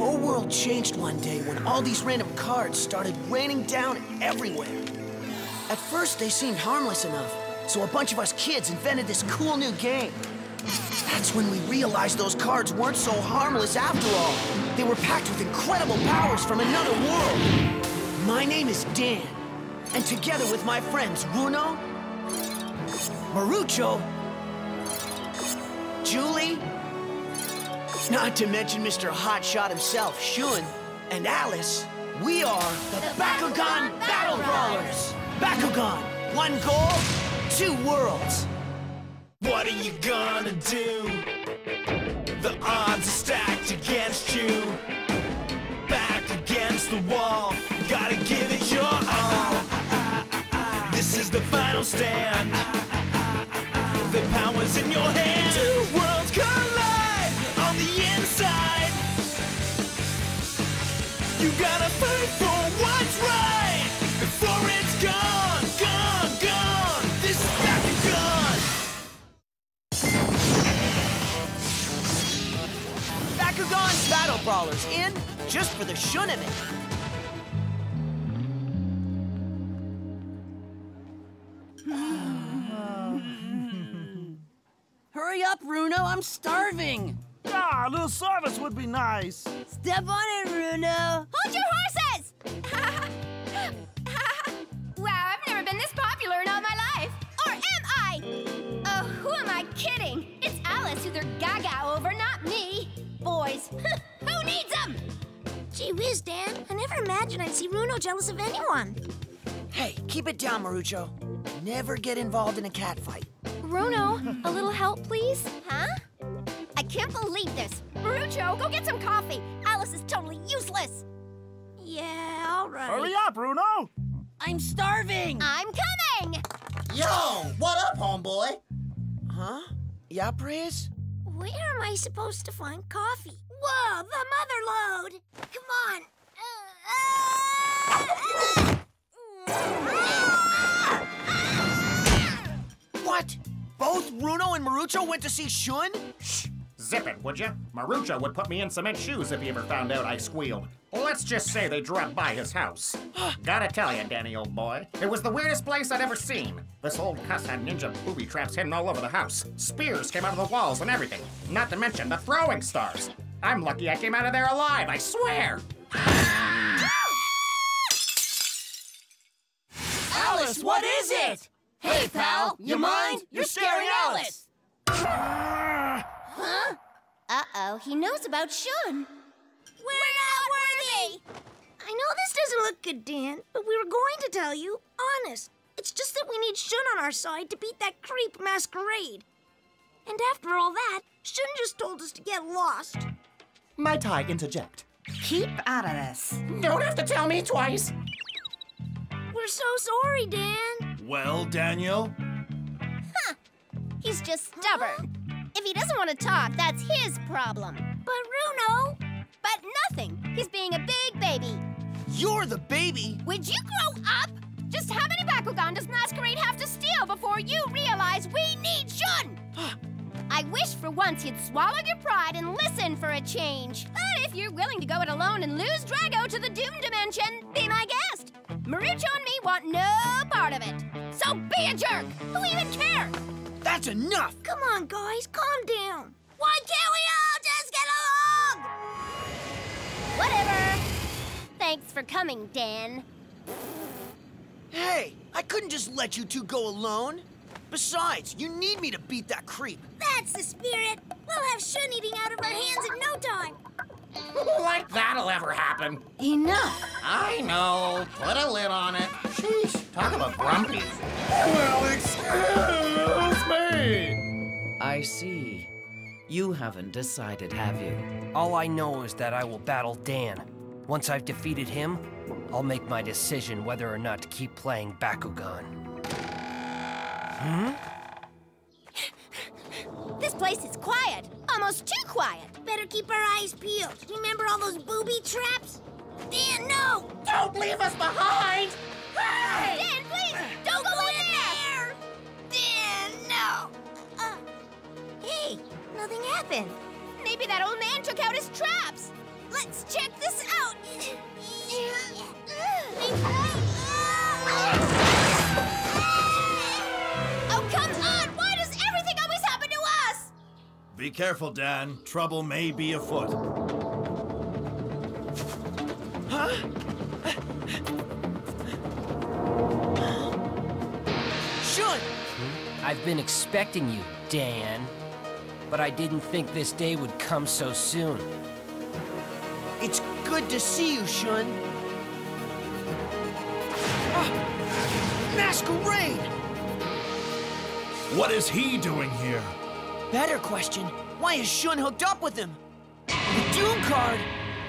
whole world changed one day when all these random cards started raining down everywhere. At first, they seemed harmless enough, so a bunch of us kids invented this cool new game. That's when we realized those cards weren't so harmless after all. They were packed with incredible powers from another world. My name is Dan, and together with my friends Runo, Marucho, Julie, not to mention Mr. Hotshot himself, Shun, and Alice, we are the, The Bakugan, Bakugan Battle Brawlers. Bakugan, one goal, two worlds. What are you gonna do? The odds are stacked against you. Back against the wall, gotta give it your all. This is the final stand. The power's in your hand. Gotta fight for what's right before it's gone, gone, gone. This is Bakugan. Bakugan Battle Brawlers in just for the shun of it. Hurry up, Runo, I'm starving. Ah, a little service would be nice. Step on it, Runo. Hold your horses! wow, I've never been this popular in all my life. Or am I? Oh, who am I kidding? It's Alice who they're gaga over, not me. Boys, who needs them? Gee whiz, Dan. I never imagined I'd see Runo jealous of anyone. Hey, keep it down, Marucho. Never get involved in a catfight. Runo, a little help, please? Huh? I can't believe this. Marucho, go get some coffee. Alice is totally useless. Yeah, all right. Hurry up, Runo. I'm starving! I'm coming! Yo, what up, homeboy? Huh? Yeah, Preyas? Where am I supposed to find coffee? Whoa, the mother load! Come on. What? Both Runo and Marucho went to see Shun? Zip it, would you? Marucho would put me in cement shoes if he ever found out I squealed. Let's just say they dropped by his house. Gotta tell you, Danny, old boy, it was the weirdest place I'd ever seen. This old cuss had ninja booby traps hidden all over the house. Spears came out of the walls and everything. Not to mention the throwing stars. I'm lucky I came out of there alive, I swear. Alice, what is it? Hey, pal, you mind? You're scaring Alice! Ah! Uh-oh, he knows about Shun. We're not worthy! I know this doesn't look good, Dan, but we were going to tell you, honest. It's just that we need Shun on our side to beat that creep masquerade. And after all that, Shun just told us to get lost. Might I interject? Keep out of this. Don't have to tell me twice. We're so sorry, Dan. Well, Daniel, Huh. He's just stubborn. If he doesn't want to talk, that's his problem. But Runo, But nothing. He's being a big baby. You're the baby! Would you grow up? Just how many Bakugan does Masquerade have to steal before you realize we need Shun? I wish for once you'd swallow your pride and listen for a change. But if you're willing to go it alone and lose Drago to the Doom Dimension, be my guest. Marucho and me want no part of it. So be a jerk. Who even cares? That's enough! come on, guys, calm down. Why can't we all just get along? Whatever. Thanks for coming, Dan. Hey, I couldn't just let you two go alone. Besides, you need me to beat that creep. That's the spirit. We'll have Shun eating out of our hands in no time. like that'll ever happen. Enough. I know. Put a lid on it. Sheesh. Talk about grumpy. well, excuse me. I see. You haven't decided, have you? All I know is that I will battle Dan. Once I've defeated him, I'll make my decision whether or not to keep playing Bakugan. Hmm? This place is quiet. Almost too quiet. Better keep our eyes peeled. Remember all those booby traps? Dan, no! Don't leave us behind! Hey! Dan, please, don't happened. Maybe that old man took out his traps. Let's check this out. Oh, come on! Why does everything always happen to us? Be careful, Dan. Trouble may be afoot. Huh? Shun! I've been expecting you, Dan. But I didn't think this day would come so soon. It's good to see you, Shun. Ah, Masquerade! What is he doing here? Better question, why is Shun hooked up with him? The Doom card?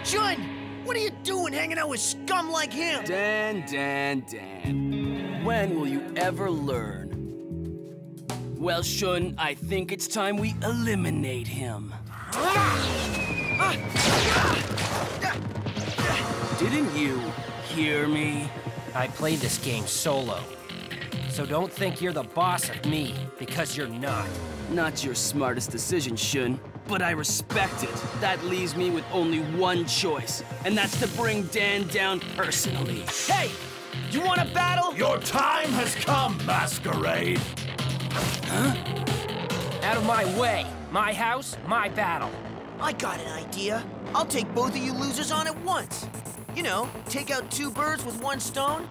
Shun, what are you doing hanging out with scum like him? Dan, Dan, Dan. When will you ever learn? Well, Shun, I think it's time we eliminate him. Didn't you hear me? I played this game solo. So don't think you're the boss of me, because you're not. Not your smartest decision, Shun, but I respect it. That leaves me with only one choice, and that's to bring Dan down personally. Hey, you want a battle? Your time has come, Masquerade! Out of my way. My house, my battle. I got an idea. I'll take both of you losers on at once. You know, take out two birds with one stone.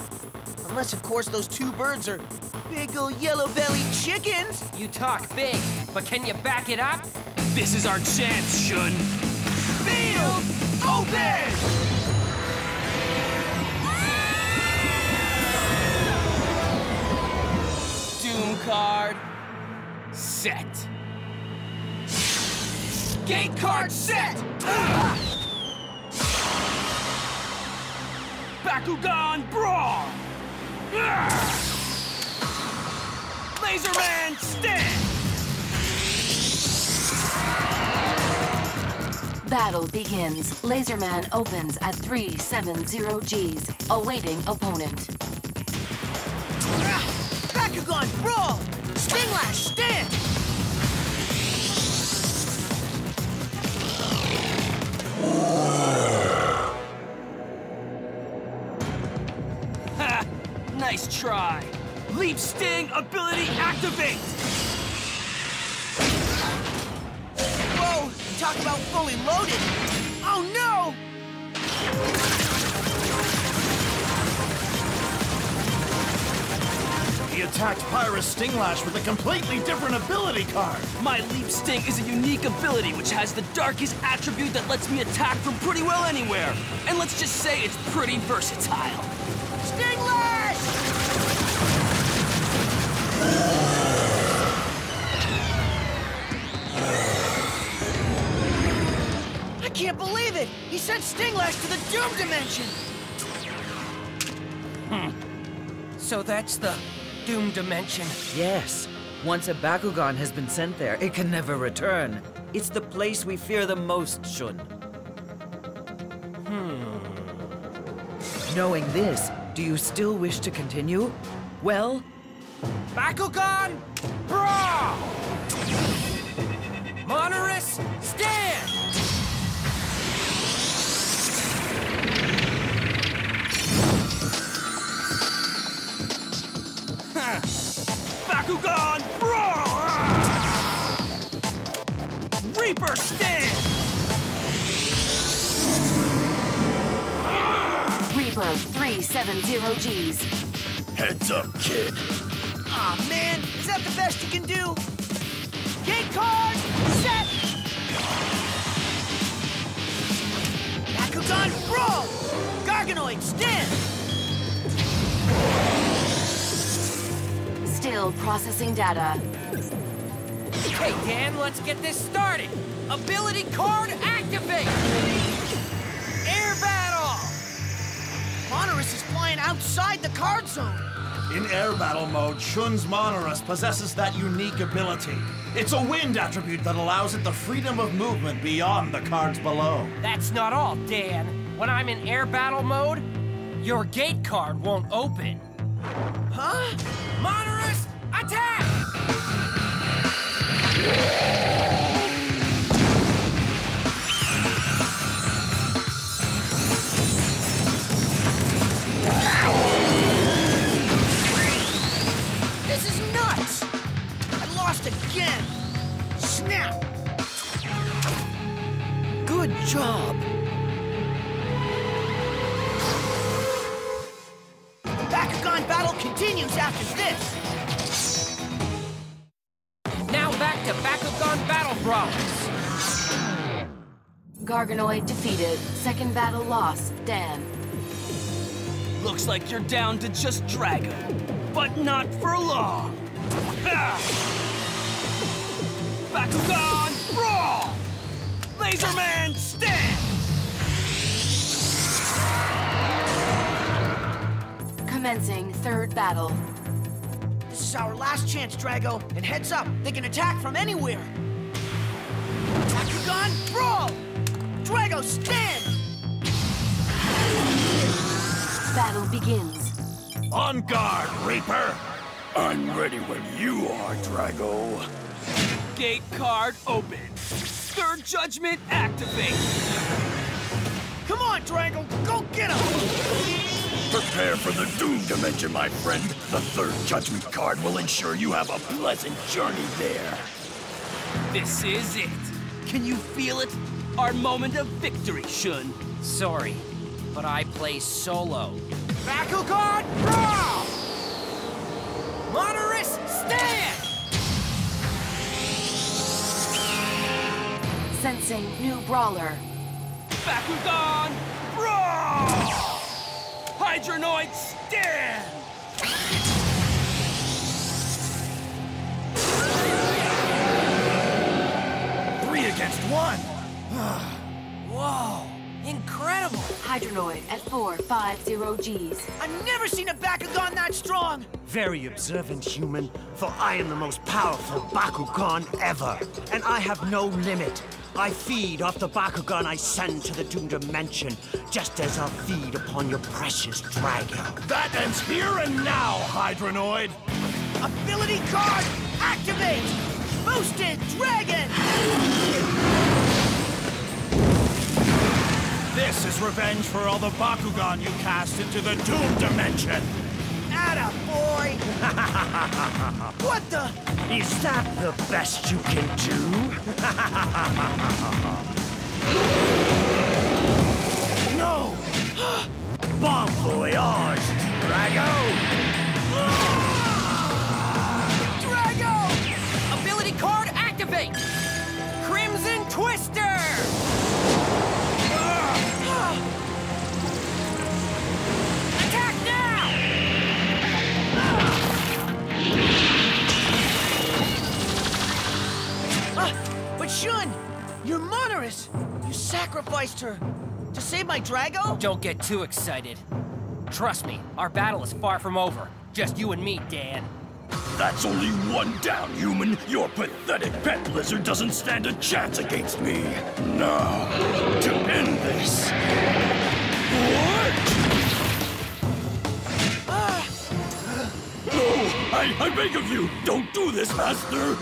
Unless, of course, those two birds are big ol' yellow-bellied chickens. You talk big, but can you back it up? This is our chance, Shun. Field open! Card. Set. Gate card set! Bakugan Brawl! Laserman stand! Battle begins. Laserman opens at 370 Gs, awaiting opponent. Bakugan, brawl! Stinglash, stand! Nice try. Leap Sting ability activate! Whoa! Talk about fully loaded! Attacked Pyrus Stinglash with a completely different ability card. My Leap Sting is a unique ability which has the Darkus attribute that lets me attack from pretty well anywhere. And let's just say it's pretty versatile. Stinglash! I can't believe it! He sent Stinglash to the Doom Dimension! Hmm. So that's the Doom Dimension. Yes. Once a Bakugan has been sent there, it can never return. It's the place we fear the most, Shun. Hmm. Knowing this, do you still wish to continue? Well, Bakugan, Bakugan Brawl! Reaper stand! Reaper 370 Gs. Heads up, kid. Aw, man! Is that the best you can do? Gate card! Set! Bakugan, brawl! Gargonoid, stand! Still processing data. Hey, Dan, let's get this started. Ability card activate! Air battle! Monarus is flying outside the card zone! In air battle mode, Shun's Monarus possesses that unique ability. It's a wind attribute that allows it the freedom of movement beyond the cards below. That's not all, Dan. When I'm in air battle mode, your gate card won't open. Huh? Monarus, attack! This is nuts! I lost again! Snap! Good job! Continues after this. Now back to Bakugan Battle Brawlers. Gargonoid defeated. Second battle lost. Dan. Looks like you're down to just Drago, but not for long. Ah! Bakugan Brawl! Laserman stand! Commencing third battle. This is our last chance, Drago. And heads up, they can attack from anywhere. Bakugan, brawl! Drago, stand! Battle begins. On guard, Reaper! I'm ready when you are, Drago. Gate card open. Third judgment activate. Come on, Drago, go get him! Prepare for the Doom Dimension, my friend. The third judgment card will ensure you have a pleasant journey there. This is it. Can you feel it? Our moment of victory, Shun. Sorry, but I play solo. Bakugan, brawl! Monterist, stand! Sensing new brawler. Bakugan Brawl! Hydranoid stand! Three against one! Whoa, incredible! Hydranoid at 450 Gs. I've never seen a Bakugan that strong! Very observant human, for I am the most powerful Bakugan ever, and I have no limit. I feed off the Bakugan I send to the Doom Dimension, just as I'll feed upon your precious dragon. That ends here and now, Hydranoid! Ability card, activate! Boosted Dragon! This is revenge for all the Bakugan you cast into the Doom Dimension! Atta boy! what the? Is that the best you can do? no! Bon voyage, Drago! Drago! Ability card activate! Crimson Twister! Shun, your Monarus! You sacrificed her to save my Drago? Don't get too excited. Trust me, our battle is far from over. Just you and me, Dan. That's only one down, human. Your pathetic pet lizard doesn't stand a chance against me. Now, to end this. What? No, I, I beg of you, don't do this, Master.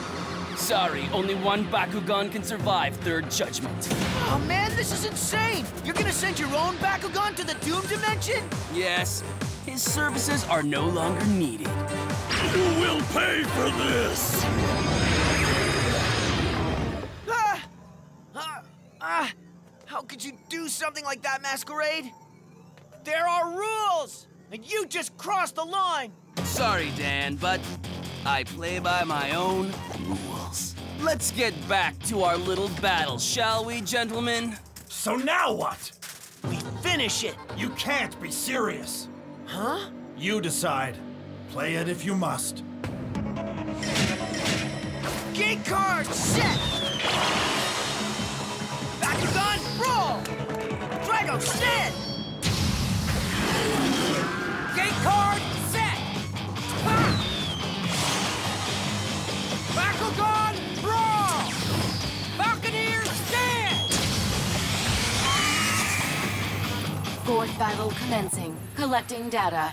Sorry, only one Bakugan can survive Third Judgment. Oh man, this is insane! You're gonna send your own Bakugan to the Doom Dimension? Yes, his services are no longer needed. You will pay for this! Ah! Ah! Ah! How could you do something like that, Masquerade? There are rules! And you just crossed the line! Sorry, Dan, but I play by my own rules. Let's get back to our little battle, shall we, gentlemen? So now what? We finish it! You can't be serious. Huh? You decide. Play it if you must. Gate card set! Bakugan, roll! Drago, stand! Gate card set! Ha! Bakugan Battle commencing. Collecting data.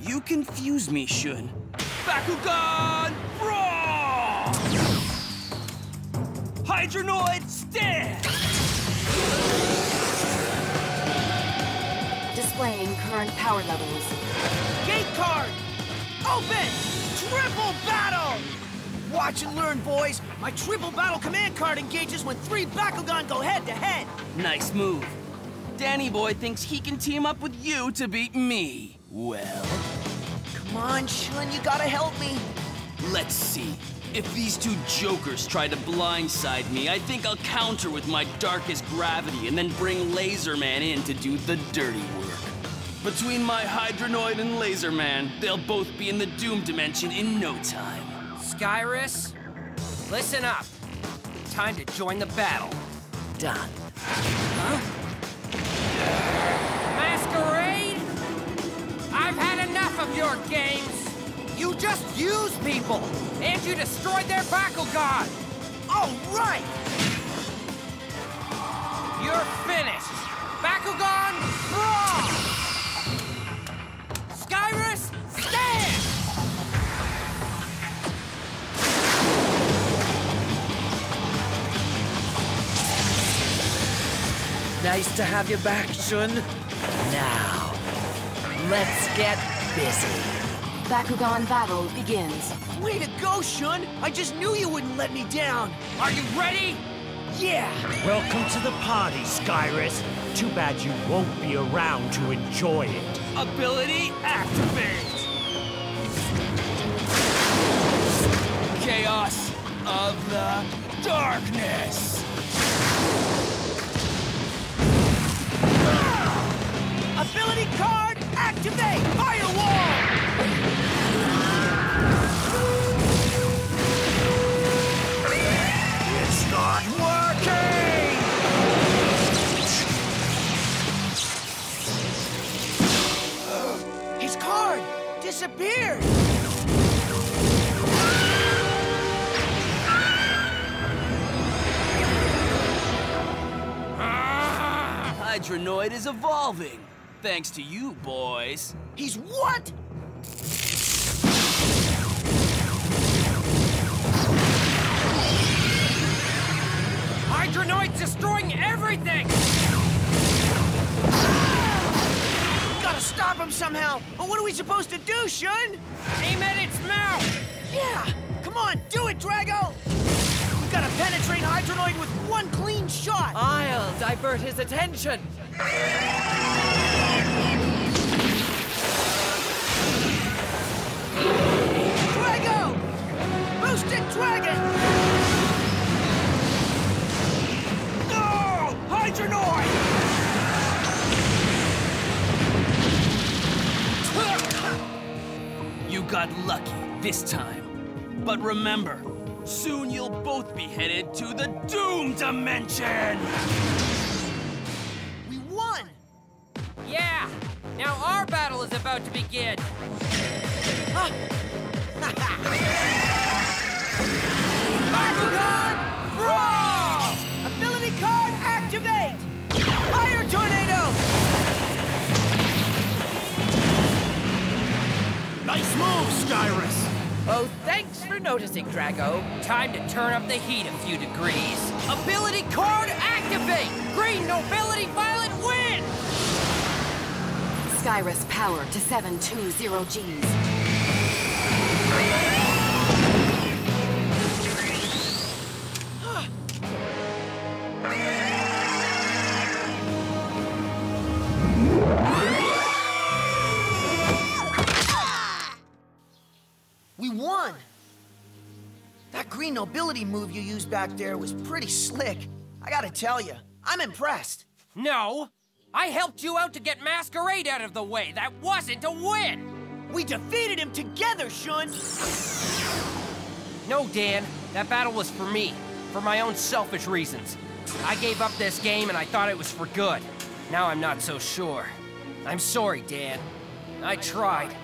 You confuse me, Shun. Bakugan Brawl! Hydranoid stand! Displaying current power levels. Gate card! Open! Triple battle! Watch and learn, boys. My triple battle command card engages when three Bakugan go head to head. Nice move. Danny Boy thinks he can team up with you to beat me. Well, Come on, Shun, you gotta help me. let's see. If these two jokers try to blindside me, I think I'll counter with my darkest gravity and then bring Laserman in to do the dirty work. Between my Hydranoid and Laserman, they'll both be in the Doom Dimension in no time. Skyress, listen up. Time to join the battle. Done. Masquerade? Your games. You just use people, and you destroyed their Bakugan. All right! You're finished. Bakugan, brawl! Skyress, stand! Nice to have you back, Shun. Now, let's get busy. Bakugan battle begins. Way to go, Shun! I just knew you wouldn't let me down. Are you ready? Yeah! Welcome to the party, Skyress. Too bad you won't be around to enjoy it. Ability activate! Chaos of the Darkness! Thanks to you, boys. He's what? Hydranoid's destroying everything! Gotta stop him somehow! But what are we supposed to do, Shun? Aim at its mouth! Yeah! Come on, do it, Drago! We gotta penetrate Hydranoid with one clean shot! I'll divert his attention. Dragon! No! Hydranoid! You got lucky this time. But remember, soon you'll both be headed to the Doom Dimension! We won! Yeah! Now our battle is about to begin! Bakugan! Brawl! Ability card activate! Fire Tornado! Nice move, Skyress! Oh, thanks for noticing, Drago. Time to turn up the heat a few degrees. Ability card activate! Green nobility violet win! Skyress power to 720 Gs. Nobility move you used back there was pretty slick. I gotta tell you, I'm impressed. No! I helped you out to get Masquerade out of the way. That wasn't a win! We defeated him together, Shun! No, Dan. That battle was for me. For my own selfish reasons. I gave up this game and I thought it was for good. Now I'm not so sure. I'm sorry, Dan. I tried.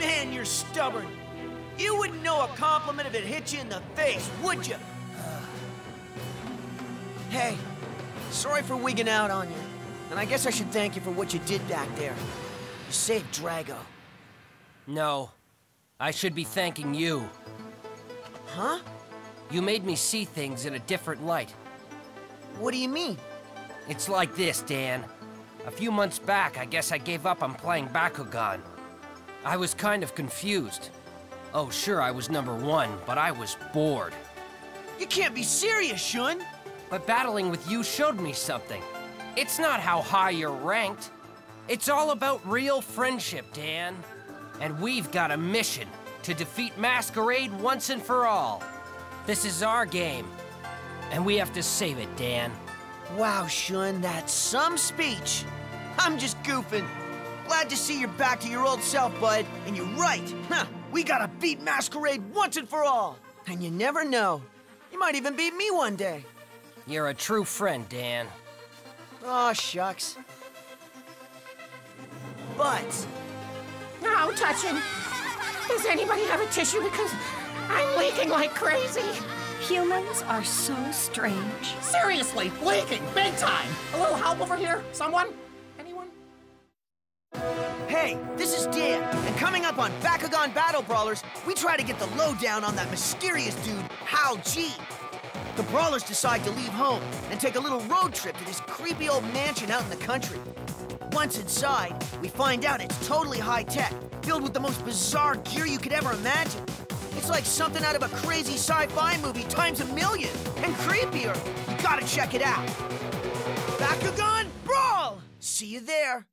Man, you're stubborn. You wouldn't know a compliment if it hit you in the face, would you? Hey, sorry for wigging out on you. And I guess I should thank you for what you did back there. You saved Drago. No. I should be thanking you. Huh? You made me see things in a different light. What do you mean? It's like this, Dan. A few months back, I guess I gave up on playing Bakugan. I was kind of confused. Oh, sure, I was number one, but I was bored. You can't be serious, Shun. But battling with you showed me something. It's not how high you're ranked. It's all about real friendship, Dan. And we've got a mission to defeat Masquerade once and for all. This is our game, and we have to save it, Dan. Wow, Shun, that's some speech. I'm just goofing. Glad to see you're back to your old self, bud. And you're right. Huh, we gotta beat Masquerade once and for all. And you never know. You might even beat me one day. You're a true friend, Dan. Aw, oh, shucks. But... No touching. Does anybody have a tissue? Because I'm leaking like crazy. Humans are so strange. Seriously, leaking, big time. A little help over here? Someone? Hey, this is Dan, and coming up on Bakugan Battle Brawlers, we try to get the lowdown on that mysterious dude, Hal G. The Brawlers decide to leave home and take a little road trip to this creepy old mansion out in the country. Once inside, we find out it's totally high-tech, filled with the most bizarre gear you could ever imagine. It's like something out of a crazy sci-fi movie times a million, and creepier. You gotta check it out. Bakugan Brawl! See you there.